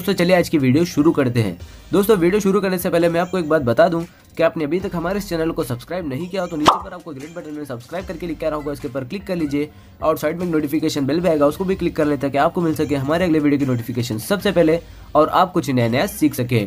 दोस्तों, चलिए आज की वीडियो शुरू करते हैं। दोस्तों, वीडियो शुरू करने से पहले मैं आपको एक बात बता दूँ कि आपने अभी तक हमारे इस चैनल को सब्सक्राइब नहीं किया हो तो नीचे पर आपको ग्रेट बटन में सब्सक्राइब करके लिखा रहा होगा, इसके ऊपर क्लिक कर लीजिए और साइड में नोटिफिकेशन बेल भी आएगा, उसको भी क्लिक कर लेते कि आपको मिल सके हमारे अगले वीडियो की नोटिफिकेशन सबसे पहले और आप कुछ नया नया सीख सके।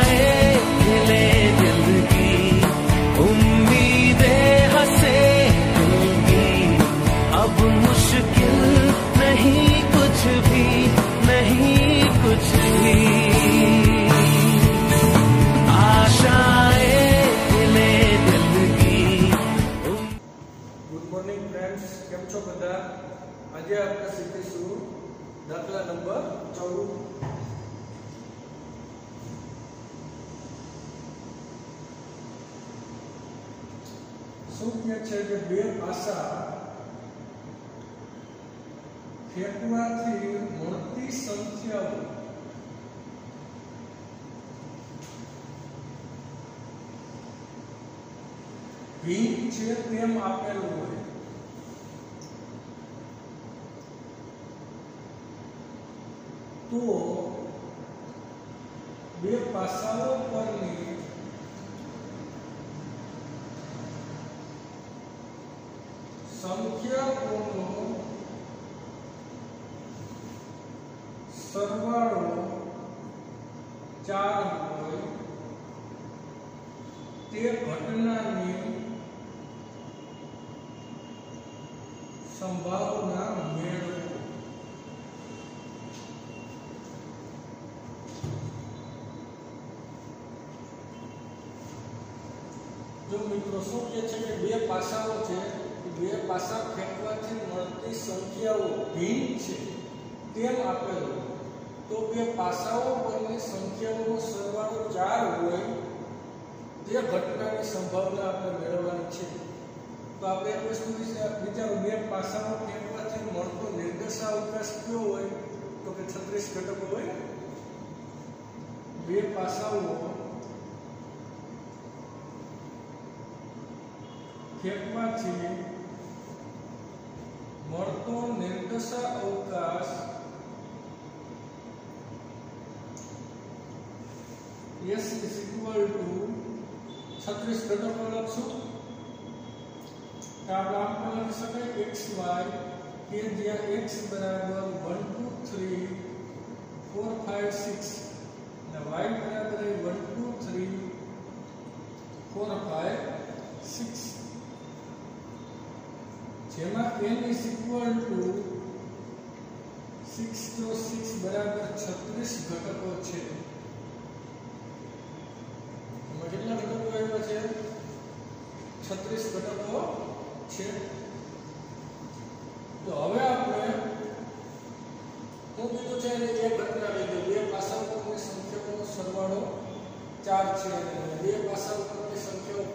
દાખલા નંબર ચૌદ. કહે છે કે બે પાસા ફેંકવાથી મળતી સંખ્યાઓ. ભીમ છે તેમ આપેલું હોય. તો બે પાસાઓ પરની સંખ્યાઓનો સરવાળો ચાર હોય તે ઘટનાની સંભાવના જો એ છે કે બે પાસાઓ છે. બે પાસા ફેંકવાથી મળતી સંખ્યાઓ ભિન્ન છે તેમ આપેલું તો બે પાસાઓ પરની સંખ્યાઓનો સરવાળો ચાર હોય, તે ઘટનાની સંભાવના આપણે મેળવવાની છે. તો આપણે એક વસ્તુ વિશે વિચારો, બે પાસાઓ ફેંકવાથી મળતો નિર્દેશાવકાશ કયો હોય? તો કે છત્રીસ ઘટકો હોય. બે પાસાઓ ફેંકવાથી મળતો નિર્દેશા અવકાશ S is equal to 36 ઘટકો લખશું તો આપણે આમ પણ લખી શકાય x y કે જ્યાં x બરાબર 1 2 3 4 5 6 અને y બરાબર 1 2 3 4 5 6 જેમાં n is equal to 6 તો 6 બરાબર 36 ઘટકો છે. એમાં કેટલા ઘટકો આવ્યા છે? 36 ઘટકો છે. તો હવે આપણે હું કીધું છે એને એક ઘટના લીધી બે પાસા ઉપરની સંખ્યાઓનો સરવાળો 4 છે. અને બે પાસા પરની સંખ્યાઓ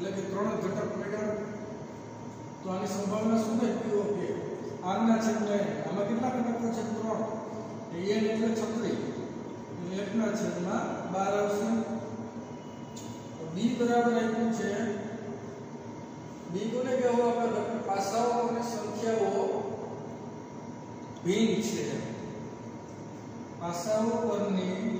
એટલે કે ત્રણ ઘટક મેળવ્યો તો આની સંભાવના શું થાય પીઓ કે આરના છેદમાં n. આમાં કેટલા ઘટકો છે ત્રણ n એટલે છત્રીસ એકના છેદમાં બાર આવશે બી બરાબર આપ્યું છે બી કોને કહેવું આપણે પાસાઓ અને સંખ્યાઓ ભિન્ન છે પાસાઓ પરની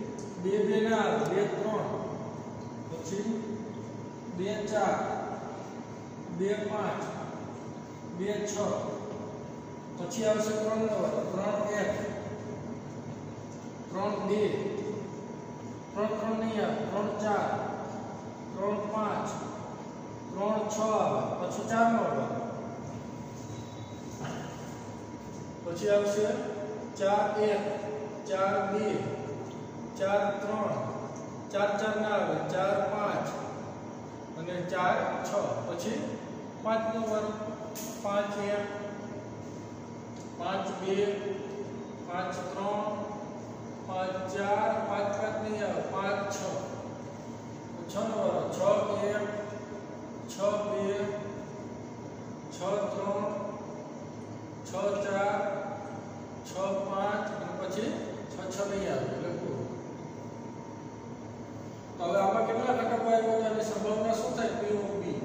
બે બે ના બે ત્રણ. પછી બે ચાર, બે પાંચ, બે છ. પછી આવશે ત્રણ નવ ત્રણ એક, ત્રણ બે, ત્રણ ત્રણ નહીં આવે, ત્રણ ચાર, ત્રણ પાંચ, ત્રણ છ. આવે પછી ચાર નો પછી આવશે ચાર એક, ચાર બે ચાર ત્રણ. ચાર ચાર ના આવે, ચાર પાંચ. અને ચાર છ. પછી પાંચ નો વર્ગ, પાંચ એક, પાંચ બે, પાંચ ત્રણ, પાંચ ચાર, પાંચ પાંચ નહીં આવે, પાંચ છ. છ નો વર્ગ, છ એક, છ બે, છ ત્રણ, છ ચાર, છ પાંચ, અને પછી છ છ નહીં આવે. તો હવે આમાં કેટલા ઘટકો આવ્યો તો એની સંભાવના શું થાય પી ઓ બી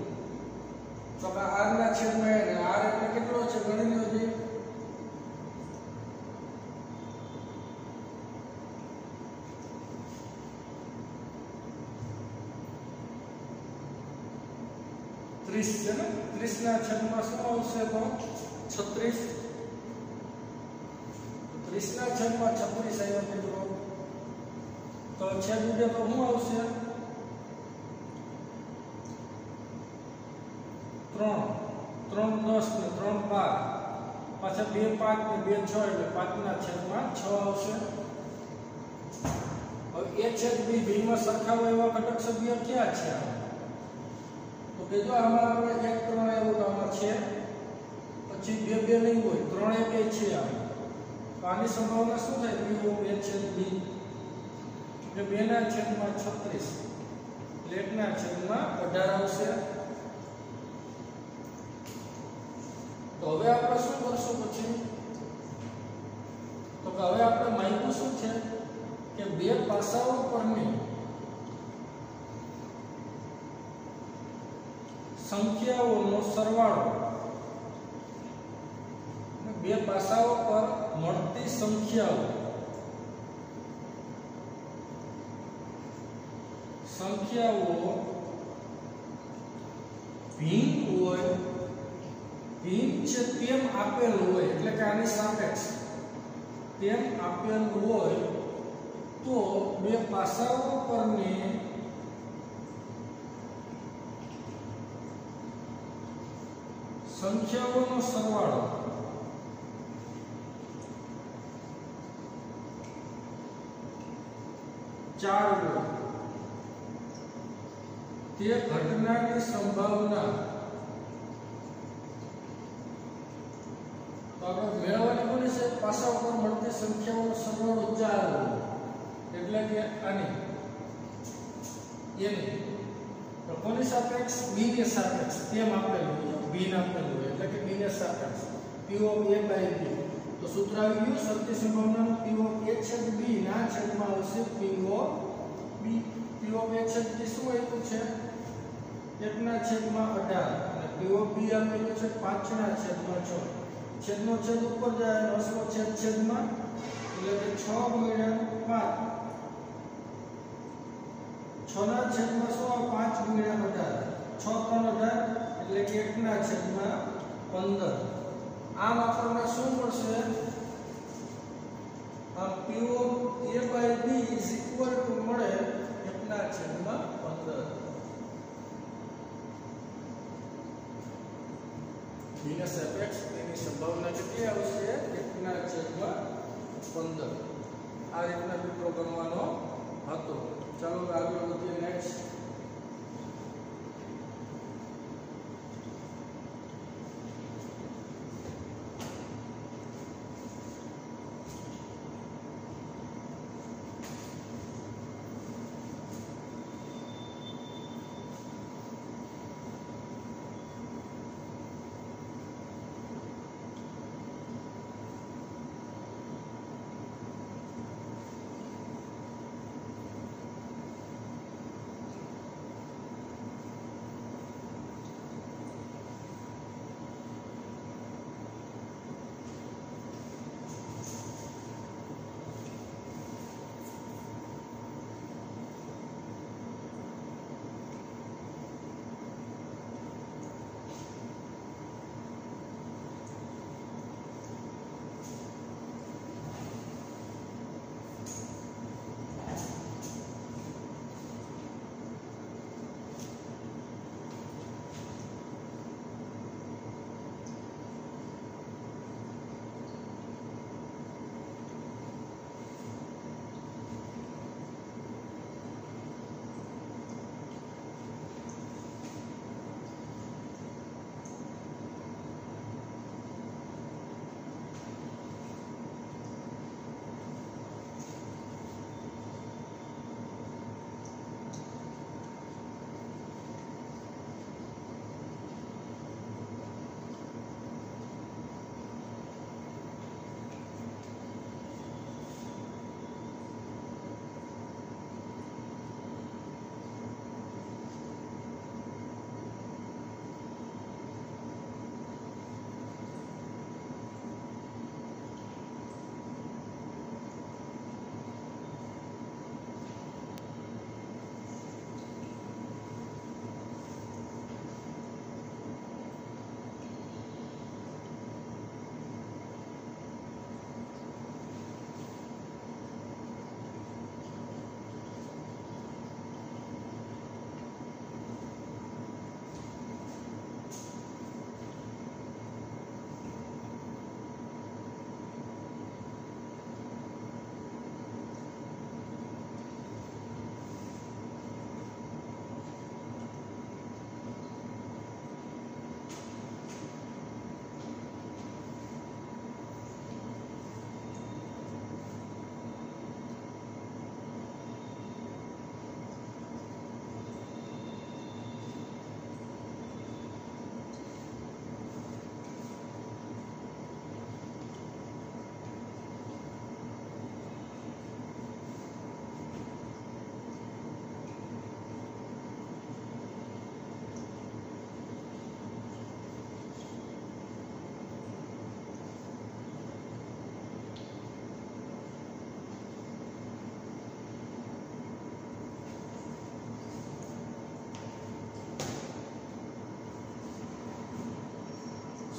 તો કે આર ના છેદમાં n આર એટલે કેટલો છે ગણી લો જી ત્રીસ છે ને ત્રીસ ના છેદમાં શું આવશે તો છત્રીસ ત્રીસ ના છેદમાં છત્રીસ આવ્યો મિત્રો તો છેદ ઉડે તો શું આવશે? ત્રણ. ત્રણ દસ ને ત્રણ બાર પાછા બે પાંચ ને બે છ એટલે પાંચના છેદમાં છ આવશે. હવે એ છેદ બી ભીમાં સરખાવો એવા ઘટક સભ્ય ક્યાં છે તો કે જો આમાં આપણે એક ત્રણ એવો આમાં છે. પછી બે બે નહીં હોય, ત્રણ એક છે આમ. તો આની સંભાવના શું થાય? બી ઓ બે છેદ બી. એટલે બે ના છેદમાં છત્રીસ. એકના છેદમાં અઢાર આવશે. તો હવે આપણે શું કરશું પછી? તો કે હવે આપણે માહિતી શું છે? કે બે પાસાઓ પરની સંખ્યાઓનો સરવાળો. બે પાસાઓ પર મળતી સંખ્યાઓ. સંખ્યાઓ ભિન્ન હોય ભિન્ન છે તેમ આપેલું હોય એટલે કે આની સાપેક્ષ તેમ આપેલું હોય તો બે પાસાઓ પરની સંખ્યાઓનો સરવાળો ચાર હોય તે ઘટનાની સંભાવના તો આપણે મેળવવાની કોની છે પાસા ઉપર મળતી સંખ્યાઓનો સરવાળો ચાર હોય એટલે કે આની એની તો કોની સાપેક્ષ બી ને સાપેક્ષ તેમ આપેલું હોય બી ને આપેલું હોય એટલે કે બી ને સાપેક્ષ પી ઓફ એ બાય બી તો સૂત્ર આવી ગયું સત્ય સંભાવનાનું પી ઓફ એ છેદ બી ના છેદમાં આવશે પી ઓફ બી પી ઓફ એ છેદ બી શું આપ્યું છે એકના છેદમાં અઢાર અને પીઓબી આપેલું છે પાંચના છેદમાં છ. છેદનો છેદ ઉપર જાય અસલો છેદ છેદમાં એટલે કે છ ગુણ્યા પાંચ. છના છેદમાં સો, પાંચ ગુણ્યા અઢાર. છ ત્રણ અઢાર એટલે કે એકના છેદમાં પંદર. આમ આપણને શું મળશે? આ P of A by B is equal મળે એકના છેદમાં પંદર. બીના સાપેક્ષ તેની સંભાવના કેટલી આવશે એકના છેદમાં પંદર આ રીતના મિત્રો ગણવાનો હતો ચાલો આગળ વધીએ નેક્સ્ટ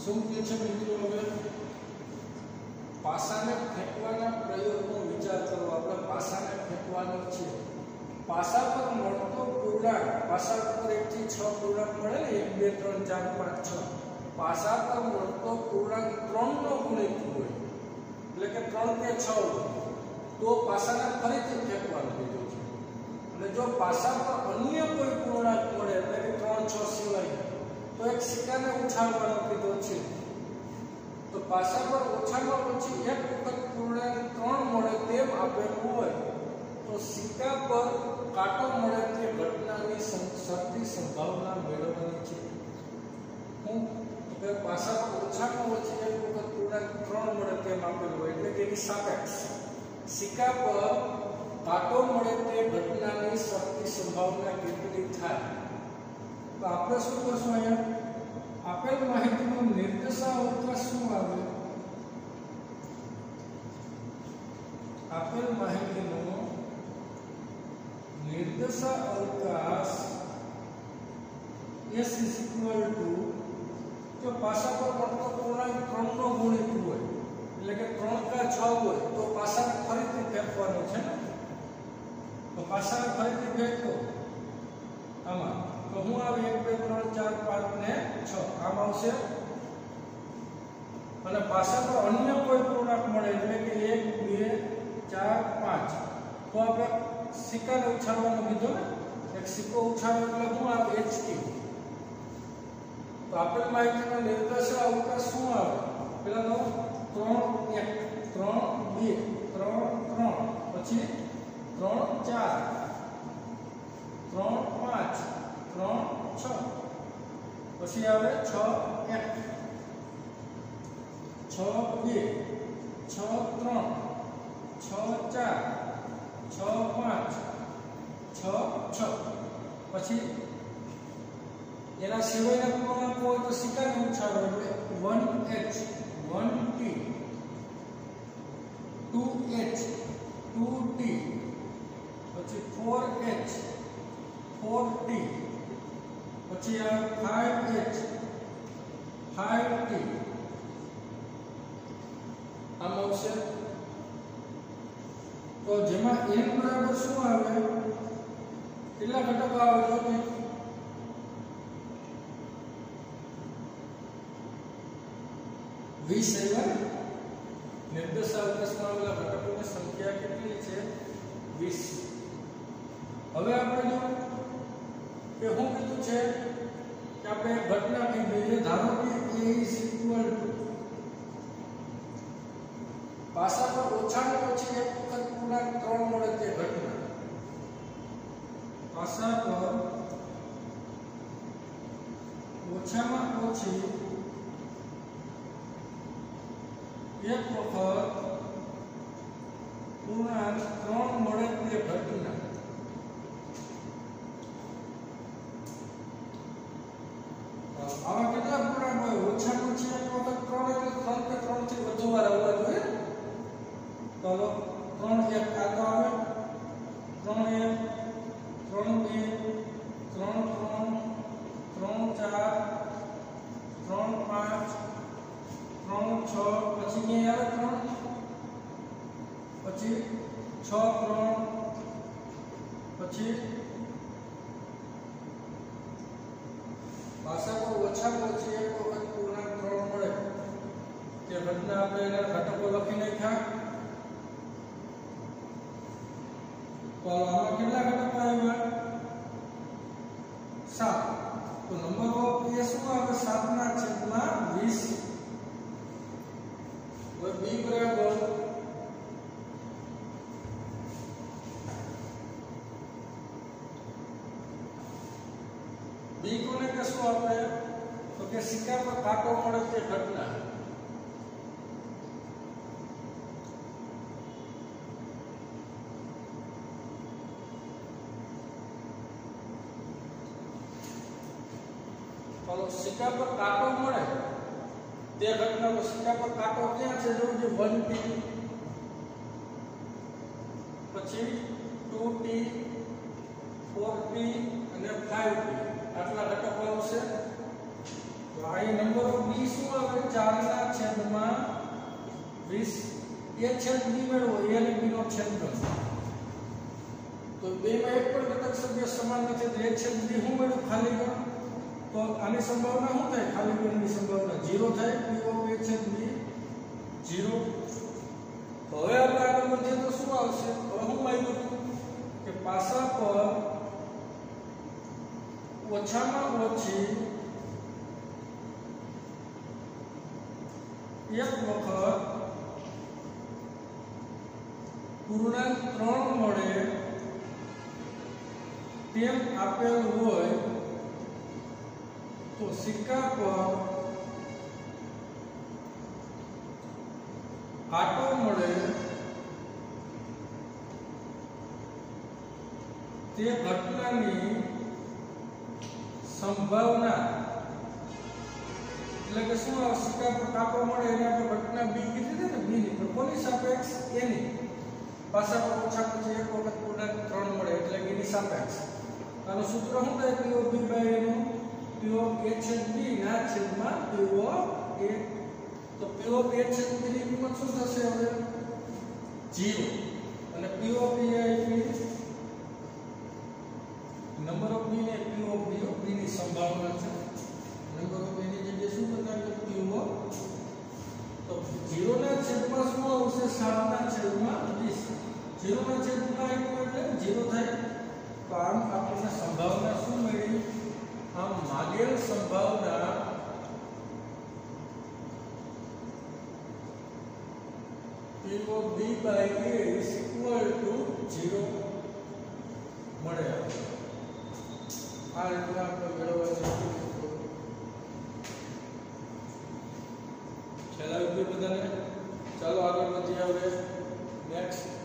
શું કે છે મિત્રો હવે? પાસાને ફેંકવાના પ્રયોગનો વિચાર કરો. આપણે પાસાને ફેંકવાનો છે. પાસા પર મળતો પૂર્ણાંક પાસા પર એક થી છ પૂર્ણાંક મળે ને? એક, બે, ત્રણ, ચાર, પાંચ, છ. પાસા પર મળતો પૂર્ણાંક ત્રણ નો ગુણિત હોય. એટલે કે ત્રણ કે છ તો પાસાને ફરીથી ફેંકવાનું લીધો છે. અને જો પાસા પર અન્ય કોઈ પૂર્ણાંક મળે, એટલે કે ત્રણ, છ સિવાય તો એક સિક્કાને ઉછાળવાનો કીધો છે. તો પાસા પર ઓછામાં ઓછી એક વખત પૂર્ણાંક ત્રણ મળે તેમ આપેલું હોય. તો સિક્કા પર કાંટો મળે તે ઘટનાની શક્તિ સંભાવના મેળવવાની છે. હું કે પાસા પર ઓછામાં ઓછી એક વખત પૂર્ણાંક ત્રણ મળે તેમ આપેલું હોય. એટલે કે એની સાપેક્ષ સિક્કા પર કાંટો મળે તે ઘટનાની શક્તિ સંભાવના કેટલી થાય? તો આપણે શું કરશું અહીંયા આપેલ માહિતીનો નિર્દેશાવકાશ શું આવે આપેલ માહિતીનો નિર્દેશાવકાશ s is equal to જો પાસા પર પડતો પૂર્ણાંક 3 નો ગુણિત હોય એટલે કે 3 કા 6 હોય તો પાસાને ફરીથી ફેરફવાનો છે ને તો પાસાને ફરીથી ફેરતો આમાં તો હું આવે 1 2 3 4 5 ને 6 આમ આવશે અને પાસા પર અન્ય કોઈ પૂર્ણાંક મળે એટલે કે 1 2 4 5 તો આપણે સિક્કાને ઉછાળવાનું કીધું ને એક સિક્કો ઉછાળો એટલે હું આવે HQ તો આપેલ માહિતીનો નિર્દેશ અવકાશ શું આવે પેલા તો 3 1 3 2 3 3 પછી 3 4 ત્રણ પાંચ ત્રણ છ. પછી આવે છ એક છ બે, છ ત્રણ, છ ચાર, છ પાંચ, છ છ. પછી એના સિવાયના પૂર્ણાંકો હોય તો સિક્કાને ઉછાળો એટલે one H, one T. Two H, two T. પછી four H, four T. પછી આ ફાઈવ એચ ફાઈવ ટી આમ આવશે તો જેમાં n બરાબર શું આવે કેટલા ઘટકો આવે જો કે વીસ આવ્યા નિર્દેશાવકાશમાં આવેલા ઘટકોની સંખ્યા કેટલી છે વીસ હવે આપણે જો કે હું કીધું છે કે આપણે ઘટના ઘટના કીધી ધારો કે એ equal to પાસા પર ઓછામાં ઓછી એક વખત પૂર્ણાંક ત્રણ મળે તે ઘટના. પાસા પર ઓછામાં ઓછી એક વખત પૂર્ણાંક ત્રણ મળે તે ઘટના. પછી છ ત્રણ પછી ભાષા પર ઓછામાં ઓછી એક વખત પૂર્ણાંક ત્રણ મળે તે ઘટના આપણે એના ઘટકો લખી નાખ્યા તો આમાં કેટલા ઘટકો આવ્યા તો કે સિક્કા પર કાંટો મળે તે ઘટના ચાલો સિક્કા પર કાંટો મળે તે ઘટનાનો સિક્કા પર કાંટો ક્યાં છે જો જે 1t પછી એ છેદ b મેળવો a અને b નો છેદ કરો તો બે માં એક પણ ઘટક સભ્ય સમાન નથી તો a છેદ b હું મેળવું ખાલી કરો તો આની સંભાવના શું થાય ખાલી ગણની સંભાવના 0 થાય p ઓફ a છેદ b 0 તો હવે આપણે આગળ વધીએ તો શું આવશે હવે હું માગ્યું હતું કે પાસા પર ઓછામાં ઓછી એક વખત પૂર્ણાંક ત્રણ મળે તેમ આપેલ હોય તો સિક્કા પર આટો મળે તે ઘટનાની સંભાવના. એટલે કે શું સિક્કા પર કાપો મળે એને આપણે ઘટના બી કીધી હતી ને? બી ની. પણ કોની સાપેક્ષ એની પાછા પર ઓછા પછી એક વખત પૂર્ણાંક ત્રણ મળે એટલે કે એની સાપેક્ષ આનું સૂત્ર શું થાય પીઓ બી બાય એનું પીઓ એ છેદ બી ના છેદમાં પીઓ એ તો પીઓ એ છેદ બી ની કિંમત શું થશે હવે જીરો અને પીઓ બી આપી નંબર ઓફ બી ને પીઓ બી બી ની સંભાવના છે નંબર ઓફ બી ની જગ્યાએ શું બતાવે કે પીઓ તો 0 ના છેદમાં શું આવશે 7 ના છેદમાં 20 0 ના છેદમાં આવ્યું એટલે 0 થાય તો આમ આપણને સંભાવના શું મળી આમ માગેલ સંભાવના P of B by A is equal to 0 મળે આ રીતના આપણે મેળવવા છે છેલ્લા વિડીયો બધાને ચાલો આગળ વધીએ હવે નેક્સ્ટ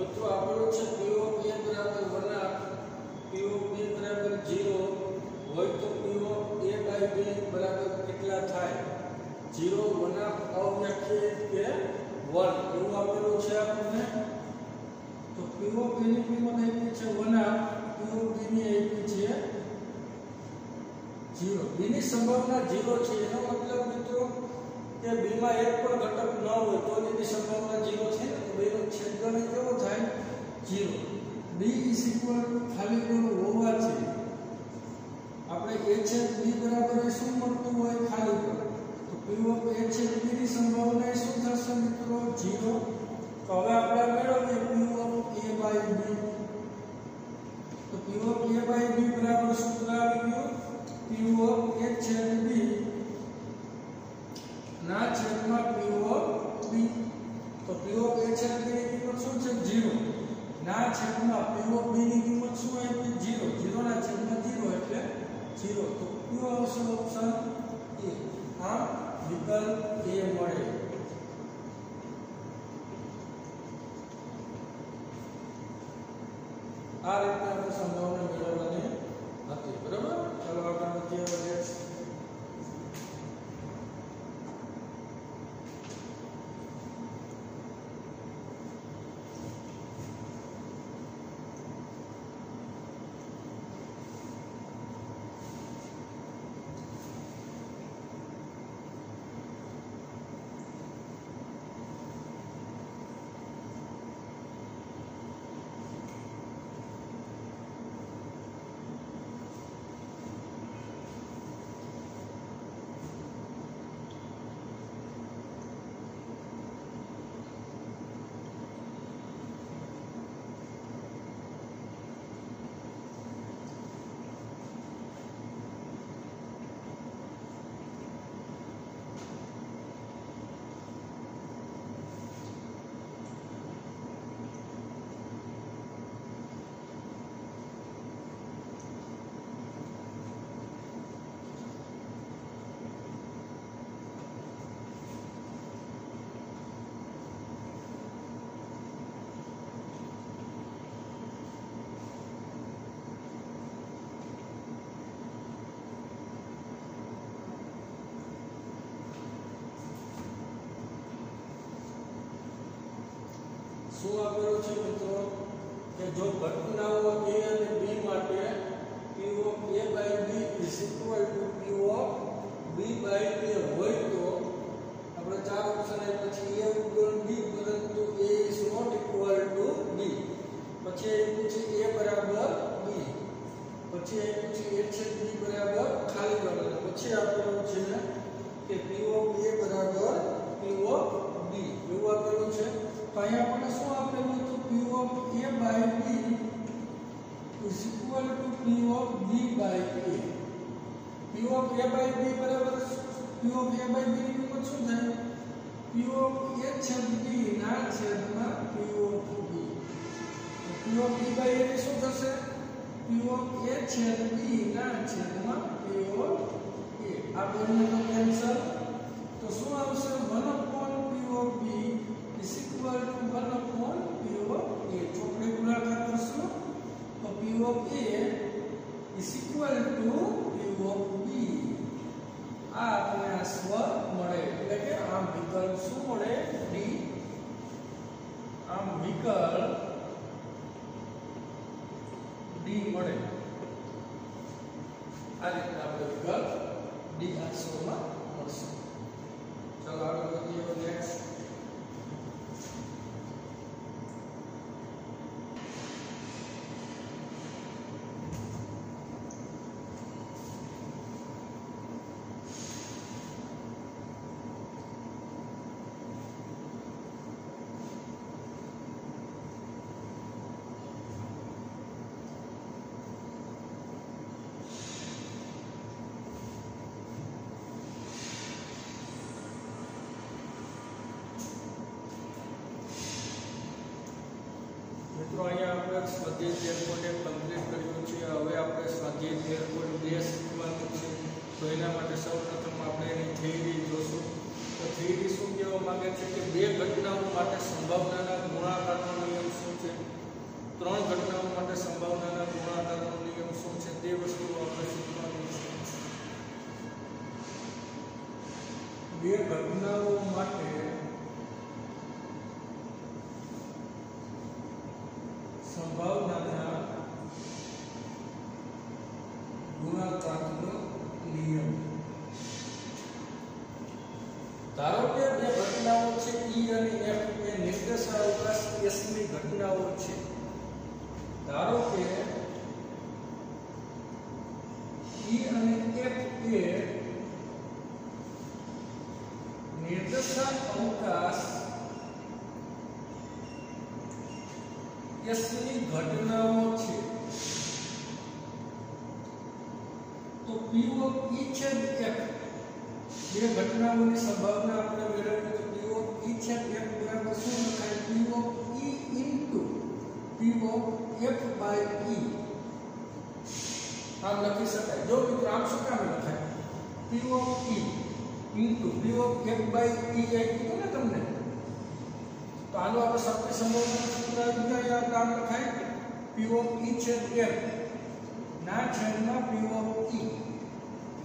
મિત્રો આપણો છે પીઓ બરાબર વળાંક પીઓ બરાબર જીરો હોય તો પીઓ એ બાય બે બરાબર કેટલા થાય? જીરો વળાંક અવ્યાખ્યિત કે વન. એવું આપેલું છે આપણને? તો પીઓ ની કિંમત આપી છે વળાંક પીઓ ની આપી છે જીરો. બીની સંભાવના જીરો છે. એનો મતલબ મિત્રો કે B માં એક પણ ઘટક ન હોય તો એની સંભાવના 0 છે ને તો B નો છેદગણિત કેવો થાય 0 B ખાલી કોણ હોવાથી આપણે a છેદ b બરાબર એ શું મળતું હોય ખાલી કોણ તો P of a છેદ b ની સંભાવના એ શું થશે મિત્રો 0 તો હવે આપણે મેળવીએ P of a by b તો P of a by b બરાબર સૂત્ર આવી ગયું P of છેદમાં P b ની કિંમત શું આપી 0 0 ના છેદમાં 0 એટલે 0 તો કયો આવશે ઓપ્શન A આ વિકલ્પ A મળે. આ રીતના આપણે સંભાવના શું વાપરું છે મિત્રો કે જો ઘટનાઓ a પીઓ પી બાય એ શું થશે પીઓ એ છેદ બી ના છેદમાં પીઓ એ આ બંને તો શું આવશે 1 upon પીઓ બી is equal to 1 upon પીઓ એ ચોકડી ગુણાકાર કરશું તો પીઓ એ is equal to પીઓ બી આ આપણે આ સ્વ મળે એટલે કે આમ વિકલ્પ શું મળે આમ વિકલ્પ d મળે આ રીતના આપણે વિકલ્પ d આ સ્વમાં મળશે ચાલો આગળ વધીએ નેક્સ્ટ સ્વાધ્યાય તેર પોઈન્ટ કમ્પ્લીટ કર્યું છે, હવે આપણે સ્વાધ્યાય એરપોર્ટ બે તો એના માટે સૌપ્રથમ આપણે એની થિયરી જોશું. તો થિયરી શું કહેવા માગે છે કે બે ઘટનાઓ માટે સંભાવનાના ગુણાકારનો નિયમ શું છે? ત્રણ ઘટનાઓ માટે સંભાવનાના ગુણાકારનો નિયમ શું છે? તે વસ્તુ આપણે શીખવાનું છે. બે ઘટનાઓ માટે છેદ F ના છેદમાં P of E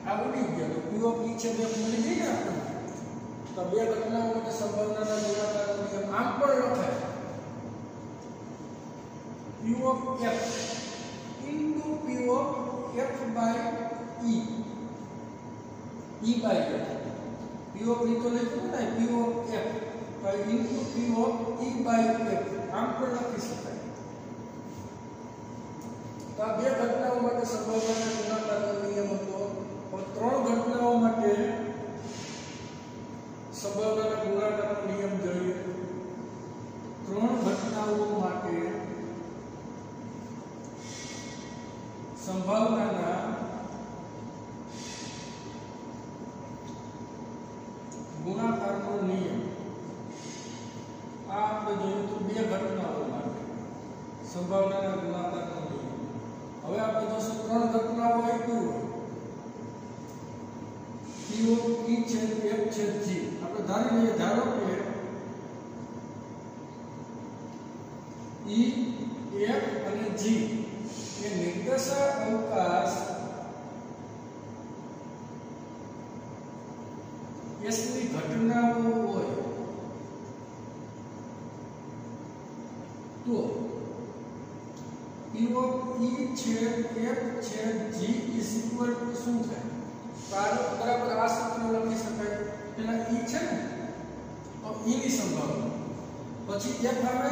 આ ઉડી ગયા તો P of E છેદ F મળી ગઈ ને આપણને તો બે ઘટનાઓ માટે સંભાવનાના ગુણાકારનો નિયમ આમ પણ લખાય P of F into P of F by E E by F P of E તો લખ્યું ને P of F by into P of E by F આમ પણ લખી શકાય તો આ બે ઘટનાઓ માટે સંભાવનાના ગુણાકારનો નિયમ હતો. પણ ત્રણ ઘટનાઓ માટે સંભાવનાના ગુણાકારનો નિયમ જોઈએ. ત્રણ ઘટનાઓ માટે સંભાવનાના P of E છેદ F છેદ G is equal to શું થાય તો આ બરાબર આ સૂત્ર લખી શકાય પેલા E છે ને તો E ની સંભાવના પછી F આવે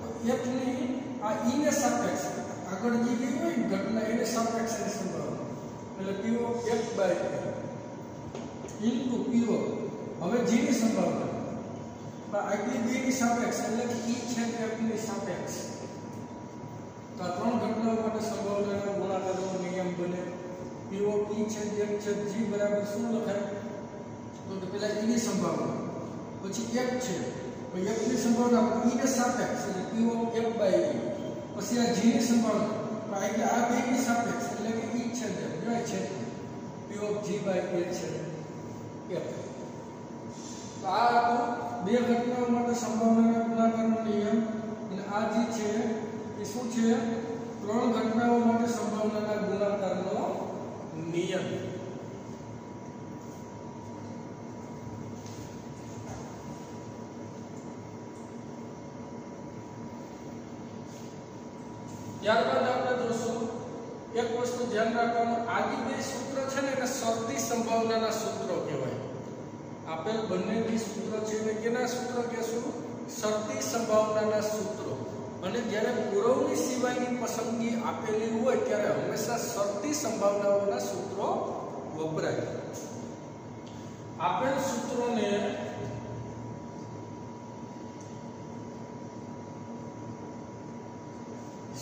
તો F ની આ E ને સાપેક્ષ આગળ જે ગઈ હોય ને ઘટના એને સાપેક્ષ ની સંભાવના એટલે P of F by into P of હવે G ની સંભાવના પણ આગલી બે ની સાપેક્ષ એટલે કે E છેદ F ની સાપેક્ષ તો આ ત્રણ ઘટનાઓ માટે સંભાવનાના ગુણાકારનો નિયમ બને P of E છેદ F છેદ G બરાબર શું લખાય તો કે પેલા E ની સંભાવના પછી F છે તો F ની સંભાવના E ને સાપેક્ષ એટલે P of F by E પછી આ G ની સંભાવના તો એટલે આ બે ની સાપેક્ષ એટલે કે E છેદ F જોય છે P of G by A છે F તો આ હતું બે ઘટનાઓ માટે સંભાવનાના ગુણાકારનો નિયમ અને આ જે છે એ શું છે? ત્રણ ઘટનાઓ માટે સંભાવનાના ગુણાકારનો નિયમ. ત્યારબાદ આપણે જોશું, એક વસ્તુ ધ્યાન રાખવાનું, આદિ બે સૂત્ર છે ને એને શરતી સંભાવનાના સૂત્રો કહેવાય. આપેલ બંને બી સૂત્ર છે એને કેના સૂત્ર કહેશું? શરતી સંભાવનાના સૂત્રો. અને જ્યારે પુરવણી સિવાયની પસંદગી આપેલી હોય ત્યારે હંમેશા શરતી સંભાવનાઓના સૂત્રો વપરાય. આપેલ સૂત્રોને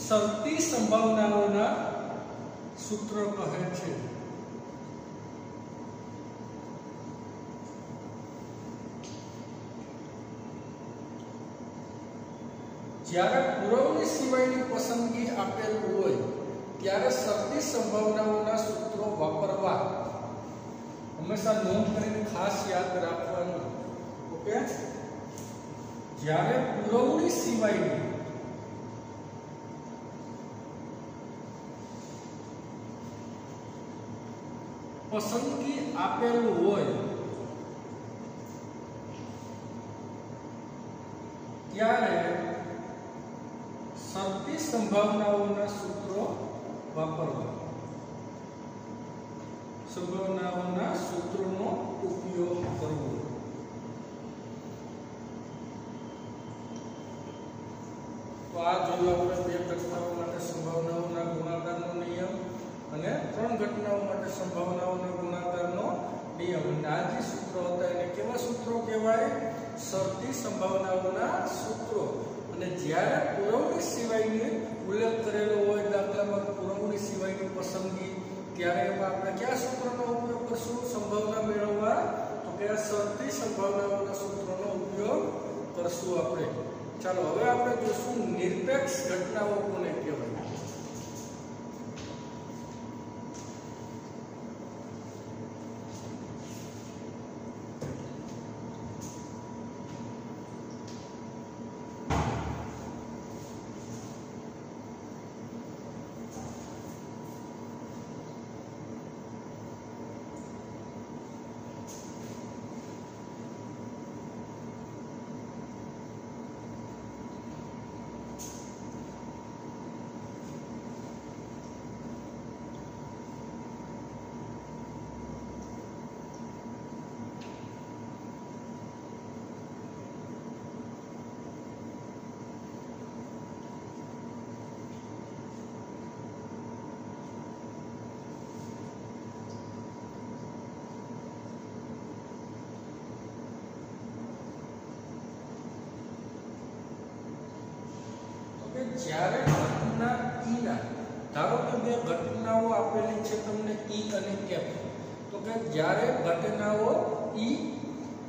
શરતી સંભાવનાઓના સૂત્ર કહે છે. જ્યારે પુરવણી સિવાયની પસંદગી આપેલ હોય ત્યારે શરતી સંભાવનાઓના સૂત્રો વાપરવા હંમેશા નોંધ કરીને ખાસ યાદ રાખવાનું ઓકે જ્યારે પુરવણી સિવાયની પસંદગી આપેલું હોય ત્યારે શરતી સંભાવનાઓના સૂત્રો વાપરવા. સંભાવનાઓના સૂત્રોનો ઉપયોગ કરવો. તો આ જોયું આપણે બે ઘટનાઓ માટે સંભાવનાઓના ગુણાકારનો નિયમ અને ત્રણ ઘટનાઓ માટે સંભાવનાઓના ગુણાકારનો નિયમ. અને આ જે સૂત્રો હતા એને કેવા સૂત્રો કહેવાય? શરતી સંભાવનાઓના સૂત્રો. અને જ્યારે પુરવણી સિવાયની ઉલ્લેખ કરેલો હોય દાખલામાં પુરવણી સિવાયની પસંદગી, ત્યારે એમાં આપણે કયા સૂત્રનો ઉપયોગ કરશું? સંભાવના મેળવવા? તો કે આ શરતી સંભાવનાઓના સૂત્રનો ઉપયોગ કરશું આપણે. ચાલો, હવે આપણે જોશું નિરપેક્ષ ઘટનાઓ કોને કહેવાય કે જ્યારે ઘટના ઈ ના ધારો કે બે ઘટનાઓ આપેલી છે તમને ઈ અને એફ તો કે જ્યારે ઘટનાઓ ઈ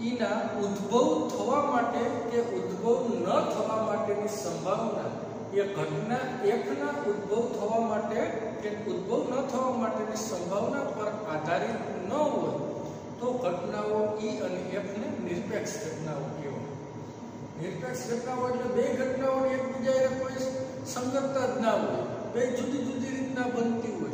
ઈના ઉદ્ભવ થવા માટે કે ઉદ્ભવ ન થવા માટેની સંભાવના, એ ઘટના એકના ઉદ્ભવ થવા માટે કે ઉદ્ભવ ન થવા માટેની સંભાવના પર આધારિત ન હોય, તો ઘટનાઓ ઈ અને એફને નિરપેક્ષ ઘટનાઓ કહેવાય. નિરપેક્ષ ઘટનાઓ એટલે બે ઘટનાઓ એકબીજા કોઈ સંગતતા જ ના હોય, બે જુદી જુદી રીતના બનતી હોય.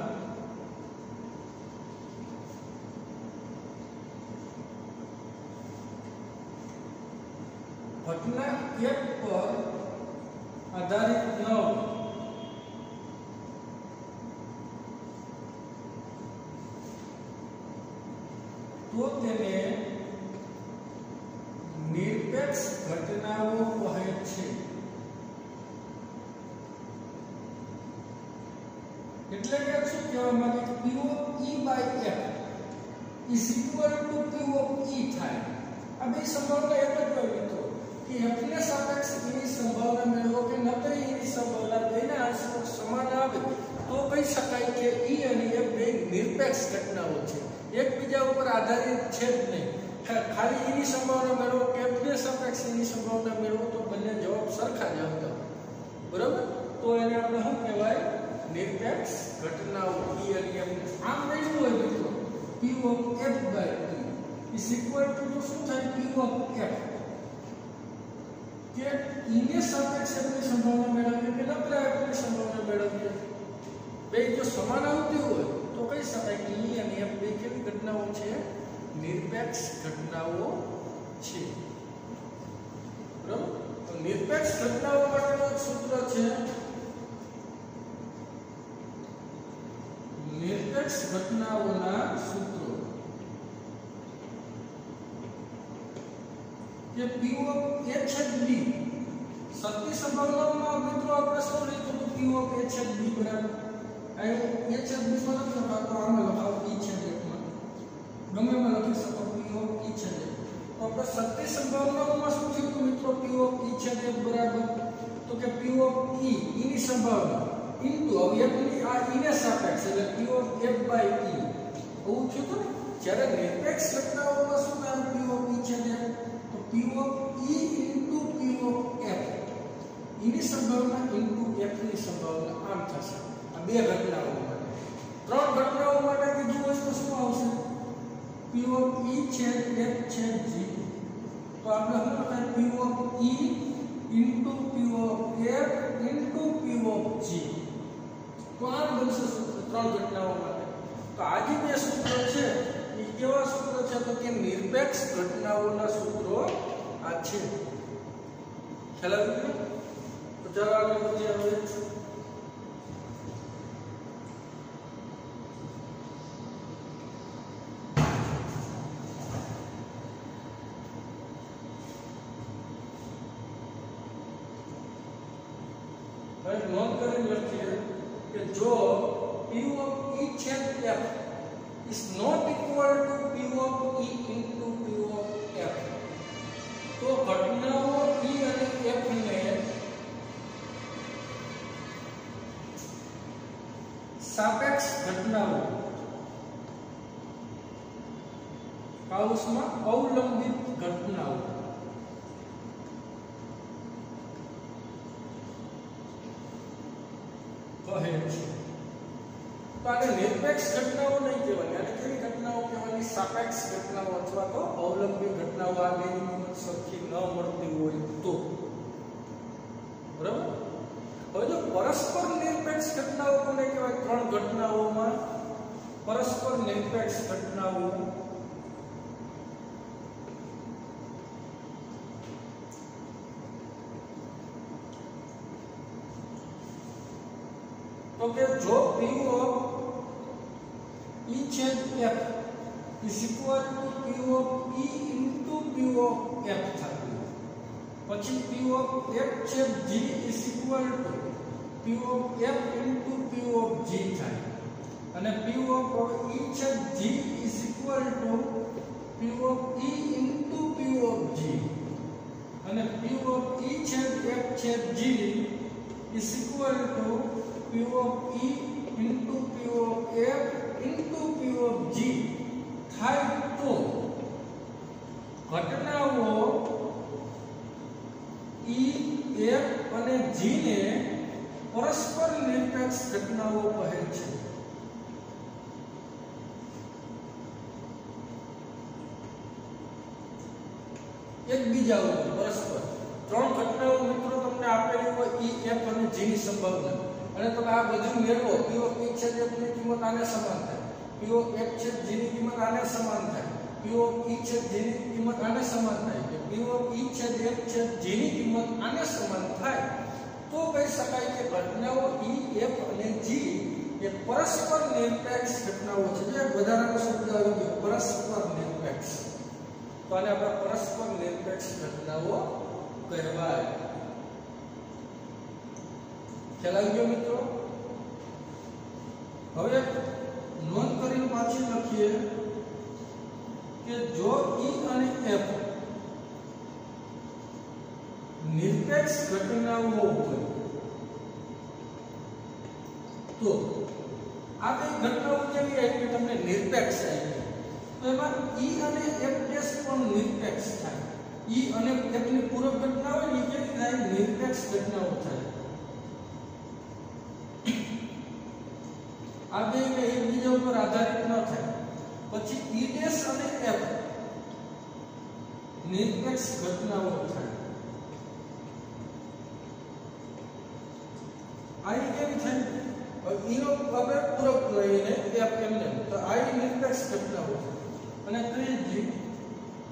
ઘટના એક પર આધારિત ન હોય તો તેને નિરપેક્ષ ઘટનાઓ કહે છે એટલે કે શું કહેવા માંગે કે P of E by F is equal to P of E થાય આ બે સંભાવના એક જ હોય મિત્રો કે F ને સાપેક્ષ E ની સંભાવના મેળવો કે નકર E ની સંભાવના બેના અંશો સમાન આવે તો કહી શકાય કે E અને F બે નિરપેક્ષ ઘટનાઓ છે એકબીજા ઉપર આધારિત છે જ નહીં ખા- ખાલી E ની સંભાવના મેળવો કે F ને સાપેક્ષ E ની સંભાવના મેળવો તો બંને જવાબ સરખા જ આવતા બરોબર તો એને આપણે શું કહેવાય નિરપેક્ષ ઘટનાઓ E અને F આમ નહીં હોય મિત્રો P of F by E is equal to તો શું થાય P of F કે E સાપેક્ષ F સંભાવના મેળવીએ કે F સંભાવના મેળવીએ બે જો સમાન આવતી હોય, તો કહી શકાય કે ઈ અને F બે કેવી ઘટનાઓ છે? નિરપેક્ષ ઘટનાઓ છે. બરાબર? તો નિરપેક્ષ ઘટનાઓ માટેનું એક સૂત્ર છે. નિરપેક્ષ ઘટનાઓના સૂત્રો કે P of H at B સત્ય સંભાવનાઓમાં મિત્રો આપણે શું લીધું હતું P of H at B બરાબર અહીં H at B માં નથી લખાતો આમાં લખાવો E છે એકમાં ગમે એમાં લખી શકો P of E છે તો આપણે સત્ય સંભાવનાઓમાં શું થયું હતું મિત્રો P of E છે બરાબર તો કે P of E E ની સંભાવના ઇન્ટુ હવે F ની આ E ને સાપેક્ષ એટલે P of F by E એવું થયું હતું ને જ્યારે નિરપેક્ષ ઘટનાઓમાં શું થાય P of E છે ને તો P of E into P of F E ની સંભાવના ઇન્ટુ F ની સંભાવના આમ થશે આ બે ઘટનાઓ માટે ત્રણ ઘટનાઓ માટે બીજું વસ્તુ શું આવશે P of E છે F છે G તો આપણે શું લખાય P of E into P of F into P of G તો આ બનશે સૂત્ર ત્રણ ઘટનાઓ માટે તો આ જે બે સૂત્રો છે એ કેવા સૂત્રો છે તો કે નિરપેક્ષ ઘટનાઓના સૂત્રો આ છે ખ્યાલ આવી ગયો તો ચાલો આગળ વધીએ હવે હવે નોંધ કરી લખીએ કે જો P of E છેદ F is not equal to P of E into P of F તો ઘટનાઓ E અને F ને સાપેક્ષ ઘટનાઓ કૌંસમાં અવલંબિત ઘટનાઓ કહે છે તો આને નિરપેક્ષ ઘટનાઓ નહીં કહેવાની આને કેવી ઘટનાઓ કહેવાની સાપેક્ષ ઘટનાઓ અથવા તો અવલંબી ઘટનાઓ આ બેની કિંમત સરખી ન મળતી હોય તો બરાબર હવે જો પરસ્પર નિરપેક્ષ ઘટનાઓ કોને કહેવાય ત્રણ ઘટનાઓમાં પરસ્પર નિરપેક્ષ ઘટનાઓ તો કે જો P of E છેદ F is equal to P of E into P of F થતું પછી P of F છેદ G is equal to P of F into P of G થાય અને P of E છેદ G is equal to P of E into P of G અને P of E છેદ F છેદ G is equal to P of E into P of F into P of G થાય તો ઘટનાઓ ઈ F અને જી ને પરસ્પર નિરપેક્ષ ઘટનાઓ કહે છે. એકબીજા ઉપર પરસ્પર. ત્રણ ઘટનાઓ મિત્રો તમને આપેલી હોય ઈ એફ અને જી ની સંભાવના. અને તમે આ બધું મેળવો પી છે તેની કિંમત આને સમાન થાય. પીઓ એફ છે જી ની કિંમત આને સમાન થાય પીઓ ઈ છે જી ની કિંમત આને સમાન થાય કે પીઓ ઈ છે એફ છે જી ની કિંમત આને સમાન થાય તો કહી શકાય કે ઘટનાઓ ઈ એફ અને જી એ પરસ્પર નિરપેક્ષ ઘટનાઓ છે જે વધારાનો શબ્દ આવી ગયો પરસ્પર નિરપેક્ષ તો આને આપણે પરસ્પર નિરપેક્ષ ઘટનાઓ કહેવાય ખ્યાલ આવી ગયો મિત્રો હવે નોંધ કરીને પાછી લખીએ કે જો ઈ અને એફ નિરપેક્ષ ઘટનાઓ હોય તો આ કઈ ઘટનાઓ કેવી આવી કે તમને નિરપેક્ષ આવી તો એમાં ઈ અને એફ ડેશ પણ નિરપેક્ષ થાય ઈ અને એફ ની પૂરક ઘટના હોય ને કેવી થાય નિરપેક્ષ ઘટનાઓ થાય આ બે ને ઉપર આધારિત ન થાય. પછી ઈ ડેશ અને એફ નિરપેક્ષ ઘટનાઓ થાય. આઈ કેવી થાય? ઈનો આપણે પૂરક લઈને એફ એમને. તો આઈ નિરપેક્ષ ઘટનાઓ અને ત્રીજી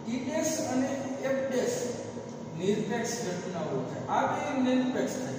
ઈ ડેશ અને એફ ડેશ નિરપેક્ષ ઘટનાઓ છે આ બે નિરપેક્ષ થાય.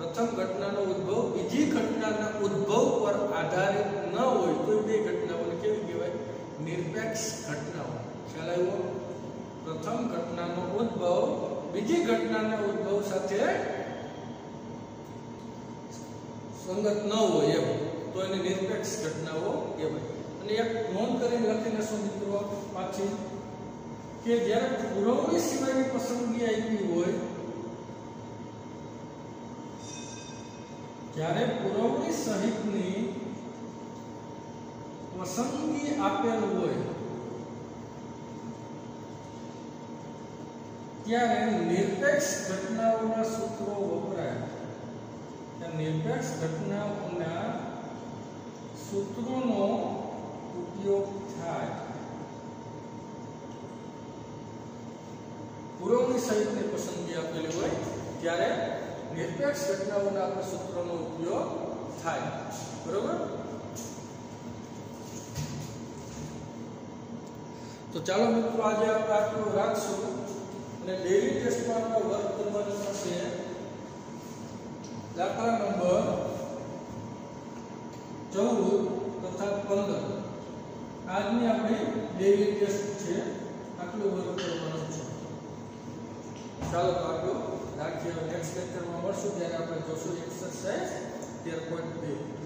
પ્રથમ ઘટનાનો ઉદ્ભવ, બીજી ઘટનાના ઉદ્ભવ પર આધારિત ન હોય તો બે ઘટનાઓને કેવી કહેવાય? નિરપેક્ષ ઘટનાઓ. ખ્યાલ આવ્યો? પ્રથમ ઘટનાનો ઉદ્ભવ, બીજી ઘટનાના ઉદ્ભવ સાથે સંગત ન હોય એમ. તો એને નિરપેક્ષ ઘટનાઓ કહેવાય. અને એક નોંધ કરીને લખી લેશો મિત્રો, પાછી, કે જ્યારે પુરવણી સિવાયની પસંદગી આવી હોય જ્યારે પુરવણી સહિતની પસંદગી આપેલ હોય ત્યારે નિરપેક્ષ ઘટનાઓના સૂત્રો વપરાય ત્યાં નિરપેક્ષ ઘટનાઓના સૂત્રોનો ઉપયોગ થાય પુરવણી સહિતની પસંદગી આપેલી હોય ત્યારે નિરપેક્ષ ઘટનાઓના આપણે સૂત્રનો ઉપયોગ થાય. બરોબર? તો ચાલો મિત્રો આજે આપણે આટલું રાખશું અને ડેલી ટેસ્ટમાં આપણે વર્ક કરવાનું થશે દાખલા નંબર ચૌદ તથા પંદર. આજની આપણી ડેલી ટેસ્ટ છે. આટલું વર્ક કરવાનું છે. ચાલો તો આટલું રાખીએ નેક્સ્ટ લેક્ચરમાં મળશું ત્યારે આપણે જોશું એક્સરસાઇઝ તેર પોઈન્ટ બે